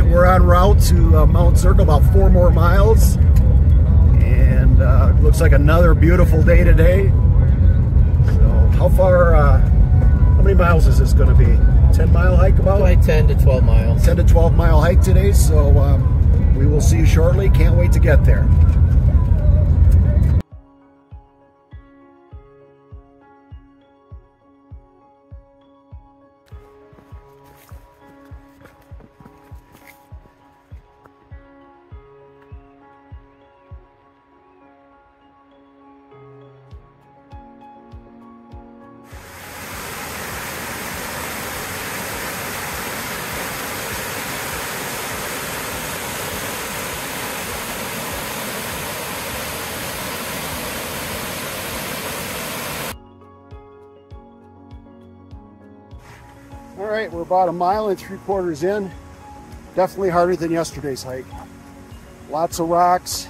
right, we're on route to uh, Mount Zirkel, about four more miles. And uh, looks like another beautiful day today. So how far, uh, how many miles is this going to be? 10 mile hike about? Like 10 to 12 miles. 10 to 12 mile hike today. So um, we will see you shortly. Can't wait to get there. All right, we're about a mile and three quarters in. Definitely harder than yesterday's hike. Lots of rocks,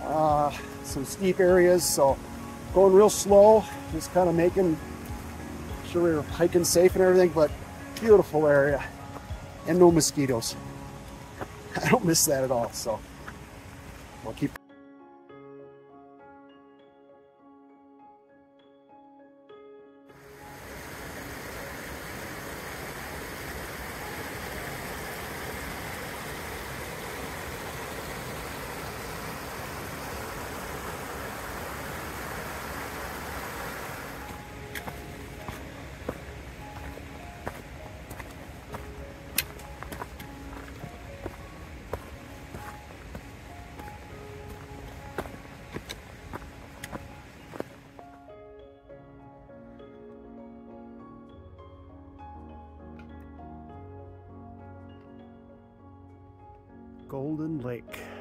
uh, some steep areas, so going real slow, just kind of making sure we're hiking safe and everything, but beautiful area and no mosquitoes. I don't miss that at all, so we'll keep Golden Lake.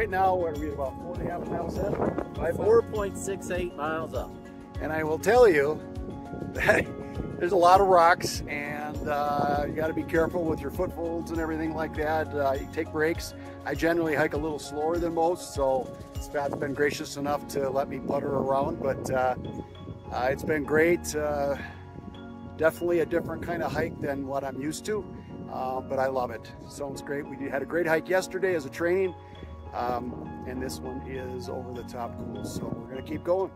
Right, now we're we about four and a half miles in. Five 4.68 miles up. And I will tell you that there's a lot of rocks and uh, you got to be careful with your footfolds and everything like that. Uh, you take breaks. I generally hike a little slower than most, so Scott's been gracious enough to let me putter around, but uh, uh, it's been great. Uh, definitely a different kind of hike than what I'm used to, uh, but I love it. So it's great. We had a great hike yesterday as a training, um, and this one is over the top cool. So we're going to keep going.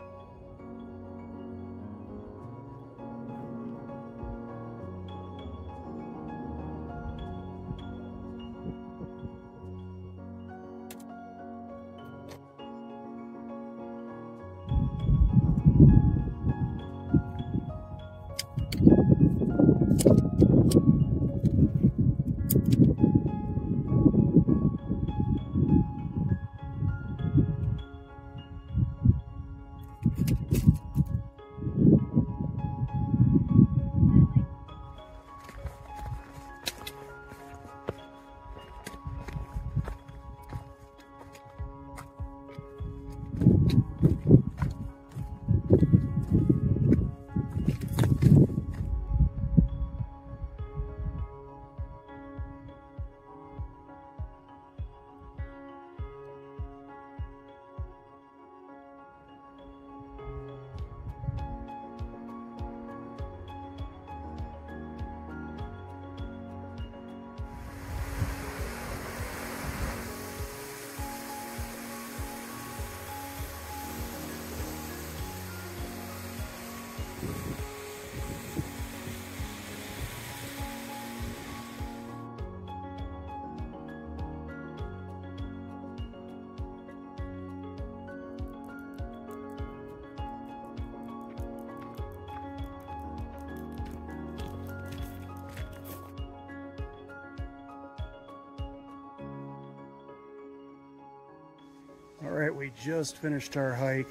All right, we just finished our hike,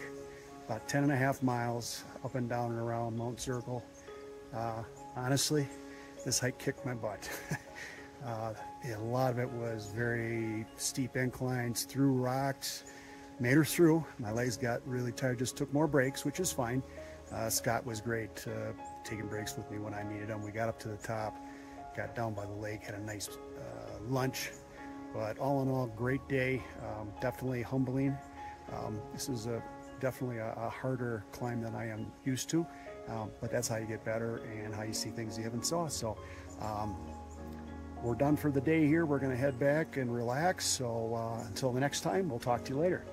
about 10 and a half miles up and down and around Mount Zirkel. Uh, honestly, this hike kicked my butt. uh, a lot of it was very steep inclines through rocks. Made her through. My legs got really tired, just took more breaks, which is fine. Uh, Scott was great uh, taking breaks with me when I needed them. We got up to the top, got down by the lake, had a nice uh, lunch. But all in all, great day. Um, definitely humbling. Um, this is a definitely a, a, harder climb than I am used to, um, but that's how you get better and how you see things you haven't saw. So um, we're done for the day here. We're going to head back and relax. So uh, until the next time, we'll talk to you later.